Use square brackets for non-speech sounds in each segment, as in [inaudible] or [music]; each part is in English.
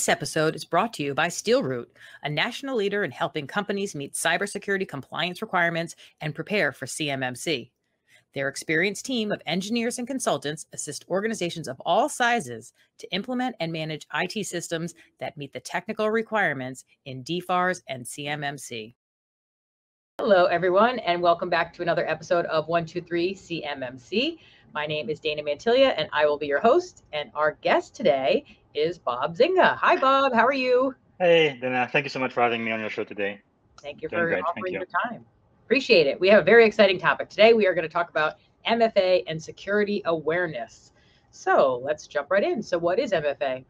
This episode is brought to you by SteelRoot, a national leader in helping companies meet cybersecurity compliance requirements and prepare for CMMC. Their experienced team of engineers and consultants assist organizations of all sizes to implement and manage IT systems that meet the technical requirements in DFARS and CMMC. Hello, everyone, and welcome back to another episode of 123 CMMC. My name is Dana Mantilia, and I will be your host. And our guest today is Bob Zinga. Hi, Bob. How are you? Hey, Dana. Thank you so much for having me on your show today. Thank you Doing for great. offering you. your time. Appreciate it. We have a very exciting topic. Today, we are going to talk about MFA and security awareness. So let's jump right in. So, what is MFA?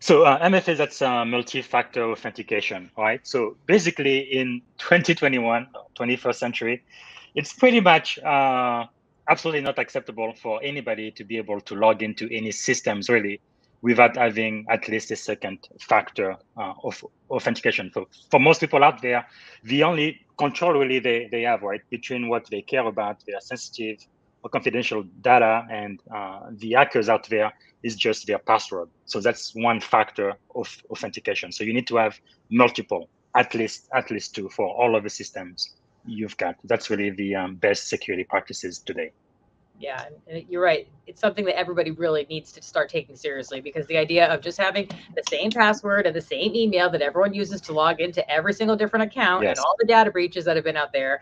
So uh, MFA that's uh, multi-factor authentication, right? So basically, in 2021, 21st century, it's pretty much uh, absolutely not acceptable for anybody to be able to log into any systems really without having at least a second factor uh, of authentication. For, for most people out there, the only control really they, they have, right, between what they care about, their sensitive or confidential data, and uh, the hackers out there is just their password. So that's one factor of authentication. So you need to have multiple, at least at least two for all of the systems you've got. That's really the um, best security practices today yeah and you're right it's something that everybody really needs to start taking seriously because the idea of just having the same password and the same email that everyone uses to log into every single different account yes. and all the data breaches that have been out there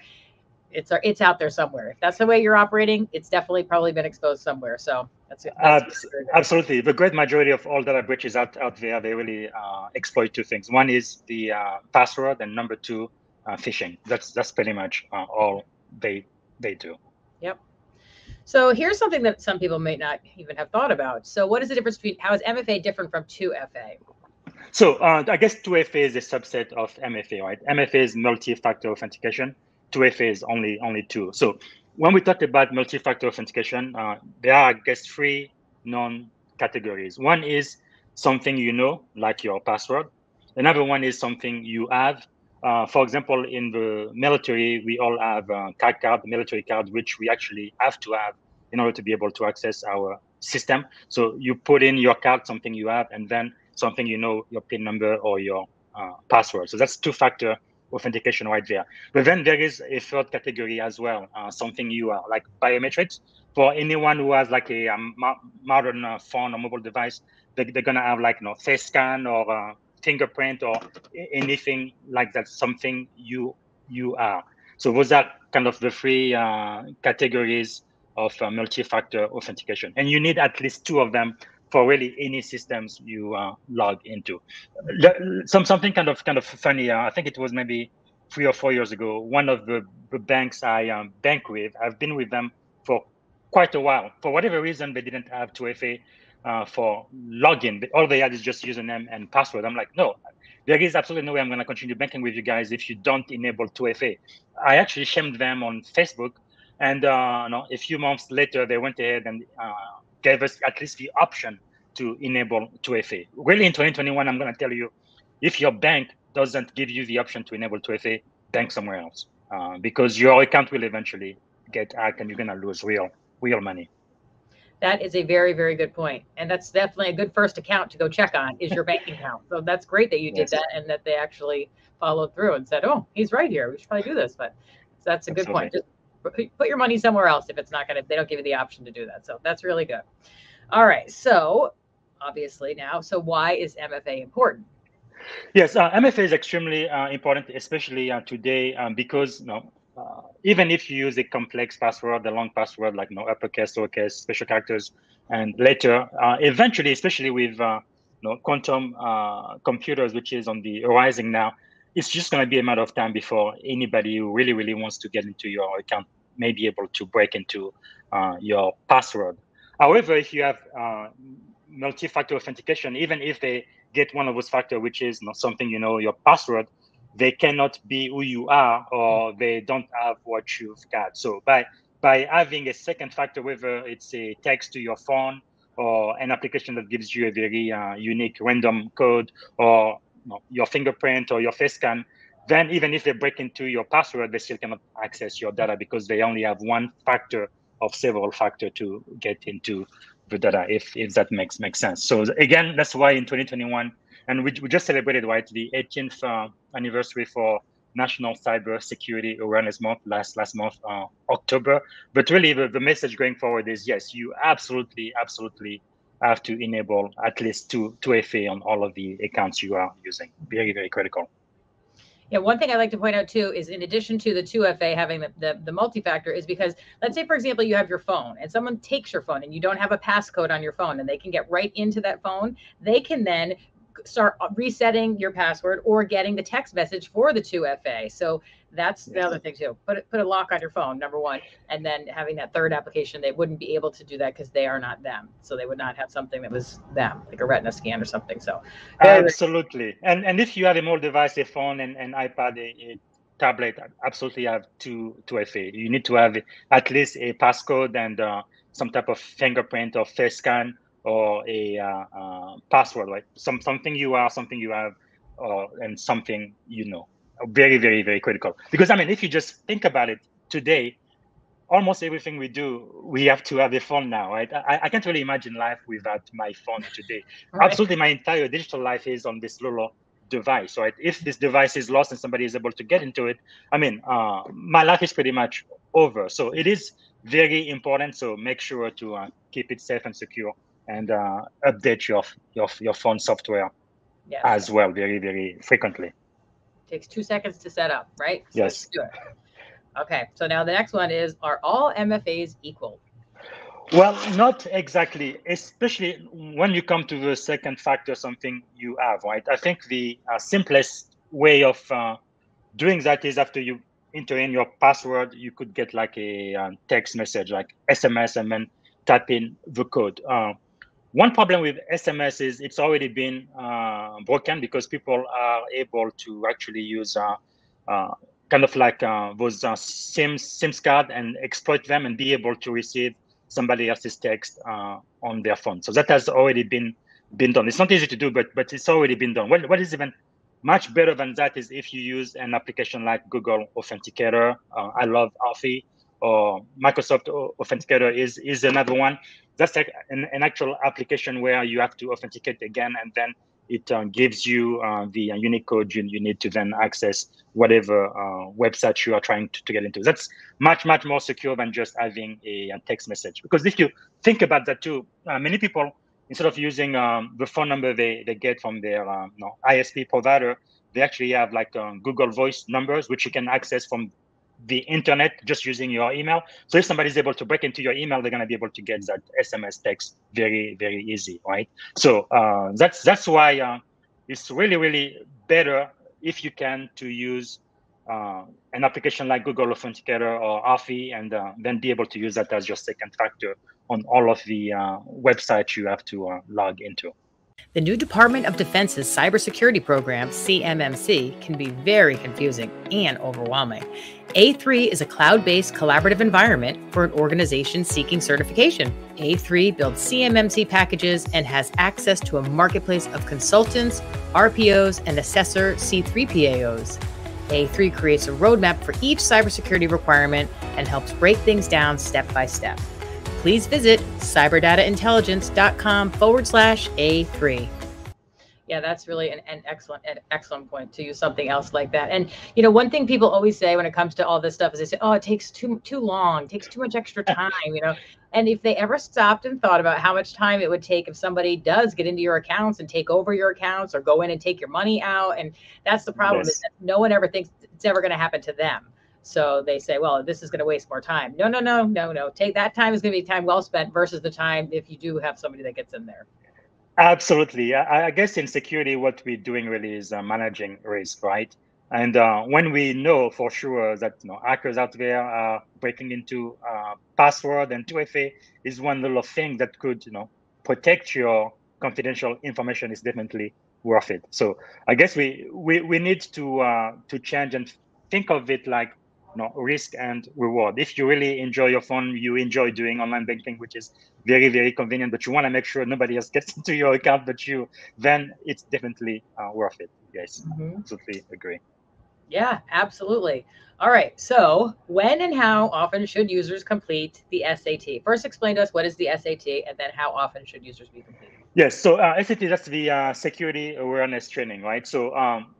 it's it's out there somewhere if that's the way you're operating it's definitely probably been exposed somewhere so that's, that's absolutely the great majority of all data breaches out, out there they really uh, exploit two things one is the uh, password and number two uh, phishing that's that's pretty much uh, all they they do yep so here's something that some people may not even have thought about. So what is the difference between how is MFA different from 2FA? So uh, I guess 2FA is a subset of MFA, right? MFA is multi-factor authentication. 2FA is only only two. So when we talk about multi-factor authentication, uh, there are, I guess, three known categories. One is something you know, like your password. Another one is something you have, uh, for example, in the military, we all have a CAC card, military card, which we actually have to have in order to be able to access our system. So you put in your card, something you have, and then something you know, your PIN number or your uh, password. So that's two-factor authentication right there. But then there is a third category as well, uh, something you are like biometrics. For anyone who has like a, a modern uh, phone or mobile device, they, are gonna have like you know face scan or uh, fingerprint or anything like that, something you you are. So those are kind of the three uh, categories of uh, multi-factor authentication, and you need at least two of them for really any systems you uh, log into. Some something kind of kind of funny. Uh, I think it was maybe three or four years ago. One of the, the banks I um, bank with, I've been with them for quite a while. For whatever reason, they didn't have 2FA uh, for login. All they had is just username and password. I'm like, no, there is absolutely no way I'm going to continue banking with you guys if you don't enable 2FA. I actually shamed them on Facebook, and uh, no, a few months later they went ahead and uh, gave us at least the option to enable 2FA. Really, in 2021, I'm going to tell you, if your bank doesn't give you the option to enable 2FA, bank somewhere else uh, because your account will eventually get hacked and you're going to lose real real money. That is a very, very good point. And that's definitely a good first account to go check on is your bank account. So that's great that you did yes. that and that they actually followed through and said, oh, he's right here. We should probably do this. But that's a good point. Just put your money somewhere else if it's not going to, they don't give you the option to do that. So that's really good. All right. So obviously now, so why is MFA important? Yes, uh, MFA is extremely uh, important, especially uh, today, um, because you know, uh, even if you use a complex password, the long password like you know, uppercase, lowercase, special characters, and later, uh, eventually, especially with uh, you know, quantum computers, which is on the horizon now, it's just going to be a matter of time before anybody who really, really wants to get into your account may be able to break into uh, your password. However, if you have uh, multi-factor authentication, even if they get one of those factors, which is know, something you know, your password, they cannot be who you are or they don't have what you've got. So by by having a second factor, whether it's a text to your phone or an application that gives you a very uh, unique random code or your fingerprint or your face scan, then even if they break into your password, they still cannot access your data because they only have one factor of several factor to get into the data, if if that makes makes sense. So again, that's why in 2021 And we, we just celebrated, right, the 18th uh, anniversary for National Cyber Security Awareness Month last last month, uh, October. But really, the, the message going forward is yes, you absolutely, absolutely have to enable at least two, 2FA on all of the accounts you are using. Very, very critical. Yeah, one thing I like to point out too is in addition to the 2FA having the, the, the multi-factor is because let's say, for example, you have your phone and someone takes your phone and you don't have a passcode on your phone and they can get right into that phone, they can then start resetting your password or getting the text message for the 2FA. So that's the other thing too. Put put a lock on your phone, number one, and then having that third application, they wouldn't be able to do that because they are not them. So they would not have something that was them, like a retina scan or something. So absolutely. And and if you have a mobile device, a phone and an iPad, a, a tablet, absolutely have two two FA. You need to have at least a passcode and uh, some type of fingerprint or face scan or a uh, uh, password, right? Some something you are, something you have, uh, and something you know. Very, very, very critical. Because I mean, if you just think about it today, almost everything we do, we have to have a phone now, right? I, I can't really imagine life without my phone today. Right. Absolutely, my entire digital life is on this little device, right? If this device is lost and somebody is able to get into it, I mean, uh, my life is pretty much over. So it is very important. So make sure to uh, keep it safe and secure and uh, update your, your your phone software yes. as well very very frequently. Takes two seconds to set up, right? So yes. do it. Okay, so now the next one is: Are all MFAs equal? Well, not exactly, especially when you come to the second factor, something you have, right? I think the uh, simplest way of uh, doing that is after you enter in your password, you could get like a uh, text message, like SMS, and then type in the code. Uh, one problem with SMS is it's already been uh, broken because people are able to actually use uh, uh, kind of like uh, those uh, SIMs, SIMs card and exploit them and be able to receive somebody else's text uh, on their phone. So that has already been been done. It's not easy to do, but but it's already been done. What, what is even much better than that is if you use an application like Google Authenticator. I love Authy or Microsoft Authenticator is is another one that's like an, an, actual application where you have to authenticate again and then it uh, gives you uh, the unique code you, you need to then access whatever uh, website you are trying to, to, get into. That's much, much more secure than just having a, a text message. Because if you think about that too, uh, many people, instead of using um, the phone number they, they get from their um, you know, ISP provider, they actually have like um, Google Voice numbers, which you can access from the internet just using your email. So if somebody's able to break into your email, they're going to be able to get that SMS text very, very easy, right? So uh, that's that's why uh, it's really, really better if you can to use uh, an application like Google Authenticator or Authy, and uh, then be able to use that as your second factor on all of the uh, websites you have to uh, log into. The new Department of Defense's cybersecurity program, CMMC, can be very confusing and overwhelming. A3 is a cloud based collaborative environment for an organization seeking certification. A3 builds CMMC packages and has access to a marketplace of consultants, RPOs, and assessor C3PAOs. A3 creates a roadmap for each cybersecurity requirement and helps break things down step by step please visit cyberdataintelligence.com forward slash A3. Yeah, that's really an, an excellent, an excellent point to use something else like that. And you know, one thing people always say when it comes to all this stuff is they say, "Oh, it takes too too long, takes too much extra [laughs] time." You know, and if they ever stopped and thought about how much time it would take if somebody does get into your accounts and take over your accounts or go in and take your money out, and that's the problem yes. is that no one ever thinks it's ever going to happen to them. So they say, well, this is going to waste more time. No, no, no, no, no. Take that time is going to be time well spent versus the time if you do have somebody that gets in there. Absolutely. I, I guess in security, what we're doing really is uh, managing risk, right? And uh, when we know for sure that you know hackers out there are breaking into uh, password and 2FA is one little thing that could you know protect your confidential information is definitely worth it. So I guess we we, we need to uh, to change and think of it like you know, risk and reward. If you really enjoy your phone, you enjoy doing online banking, which is very, very convenient, but you want to make sure nobody else gets [laughs] into your account but you, then it's definitely uh, worth it. Yes, mm-hmm. absolutely agree. Yeah, absolutely. All right. So, when and how often should users complete the SAT? First, explain to us what is the SAT, and then how often should users be completing? Yes. So, uh, SAT that's the uh, security awareness training, right? So, um,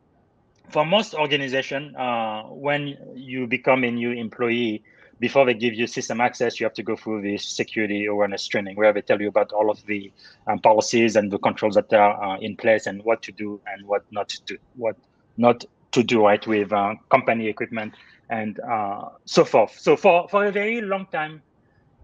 for most organization, uh, when you become a new employee, before they give you system access, you have to go through the security awareness training where they tell you about all of the um, policies and the controls that are uh, in place and what to do and what not to do, what not to do right with uh, company equipment and uh, so forth. So for, for a very long time,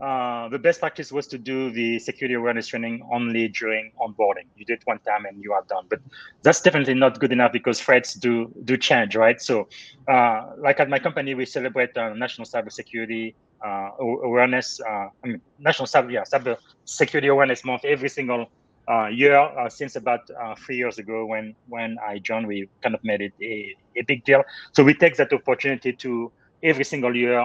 uh, the best practice was to do the security awareness training only during onboarding. You do it one time and you are done. But that's definitely not good enough because threats do do change, right? So, uh, like at my company, we celebrate uh, National Cybersecurity uh, Awareness, uh, I mean, National Cyber, yeah, Cyber Security Awareness Month every single uh, year uh, since about three years ago when when I joined. We kind of made it a, a big deal. So we take that opportunity to every single year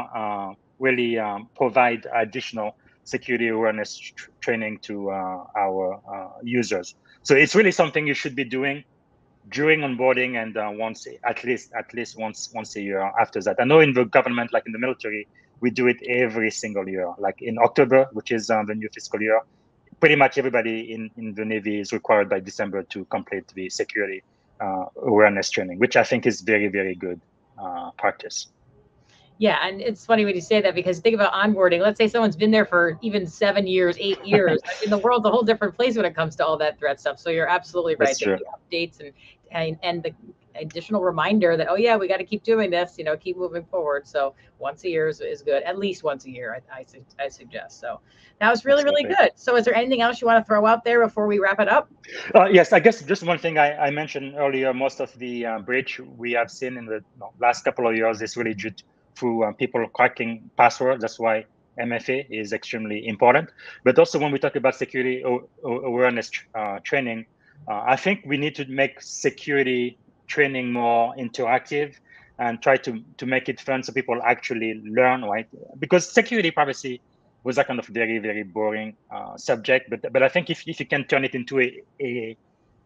really um, provide additional security awareness tr training to uh, our uh, users. So it's really something you should be doing during onboarding and uh, once at least at least once once a year after that. I know in the government, like in the military, we do it every single year. Like in October, which is the new fiscal year, pretty much everybody in, in the Navy is required by December to complete the security uh, awareness training, which I think is very, very good uh, practice. Yeah, and it's funny when you say that because think about onboarding. Let's say someone's been there for even seven years, eight [laughs] years. I mean, the world's a whole different place when it comes to all that threat stuff. So you're absolutely right. Updates and, and and the additional reminder that oh yeah, we got to keep doing this. You know, keep moving forward. So once a year is, is good. At least once a year, I, I, I suggest. So that was really really good. So is there anything else you want to throw out there before we wrap it up? Uh, yes, I guess just one thing I, I mentioned earlier. Most of the uh, breach we have seen in the last couple of years is really due through uh, people cracking passwords. That's why MFA is extremely important. But also when we talk about security awareness uh, training, uh, I think we need to make security training more interactive and try to, to make it fun so people actually learn, right? Because security privacy was a kind of very, very boring uh, subject. But but I think if, if you can turn it into a, a,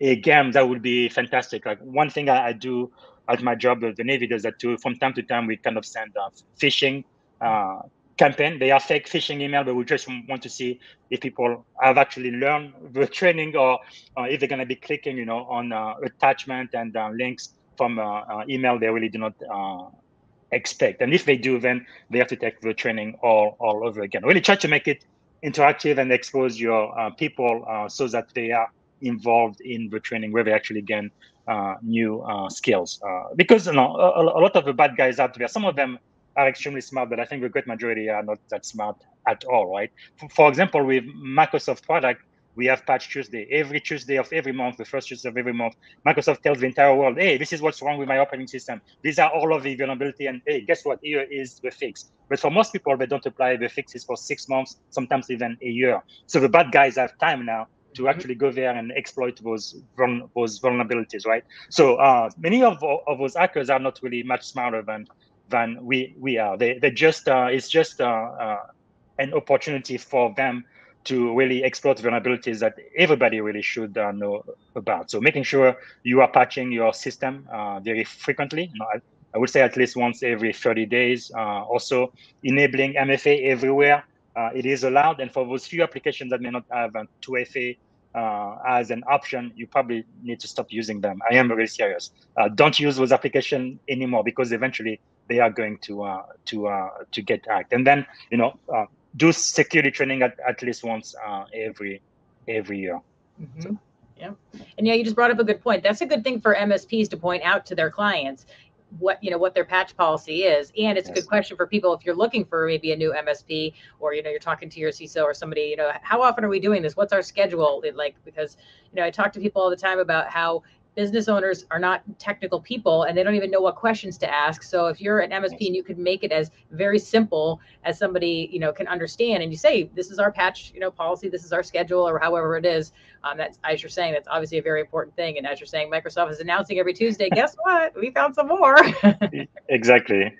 a game, that would be fantastic. Like one thing I, I do at my job, the Navy does that too. From time to time, we kind of send a phishing uh, campaign. They are fake phishing email, but we just want to see if people have actually learned the [laughs] training or uh, if they're going to be clicking, you know, on uh, attachment and uh, links from uh, uh, email they really do not uh, expect. And if they do, then they have to take the training all, all over again. Really try to make it interactive and expose your people so that they are involved in the training where they actually gain uh, new uh, skills. Uh, because you know, a, a, lot of the bad guys out there, some of them are extremely smart, but I think the great majority are not that smart at all, right? For, for example, with Microsoft product, we have Patch Tuesday. Every Tuesday of every month, the first Tuesday of every month, Microsoft tells the entire world, hey, this is what's wrong with my operating system. These are all of the vulnerability, and hey, guess what? Here is the fix. But for most people, they don't apply the fixes for six months, sometimes even a year. So the bad guys have time now to mm-hmm. actually go there and exploit those those vulnerabilities, right? So uh, many of, of those hackers are not really much smarter than than we we are. They they just uh, it's just uh, uh an opportunity for them to really exploit vulnerabilities that everybody really should uh, know about. So making sure you are patching your system uh, very frequently. You know, I, I, would say at least once every 30 days. also enabling MFA everywhere. Uh, it is allowed. And for those few applications that may not have a 2FA uh, as an option, you probably need to stop using them. I am very serious. Uh, don't use those applications anymore because eventually they are going to uh, to uh, to get hacked. And then you know uh, do security training at, at least once uh, every every year. Mm -hmm. so. Yeah, and yeah, you just brought up a good point. That's a good thing for MSPs to point out to their clients what you know what their patch policy is. And it's yes. a good question for people if you're looking for maybe a new msp or you know you're talking to your ciso or somebody you know how often are we doing this? What's our schedule? Like because you know i talk to people all the time about how business owners are not technical people and they don't even know what questions to ask. So if you're an MSP and you could make it as very simple as somebody you know can understand, and you say this is our patch you know policy, this is our schedule, or however it is, um, that's as you're saying, that's obviously a very important thing. And as you're saying, Microsoft is announcing every Tuesday. guess [laughs] what? We found some more. exactly.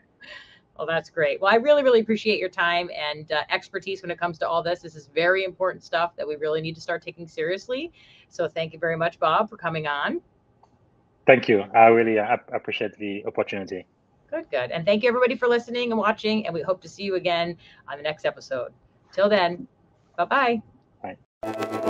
Well, that's great. Well, I really, really appreciate your time and uh, expertise when it comes to all this. This is very important stuff that we really need to start taking seriously. So, thank you very much, Bob, for coming on. Thank you. I really uh, appreciate the opportunity. Good, good. And thank you everybody for listening and watching. And we hope to see you again on the next episode. Till then, bye-bye. Bye.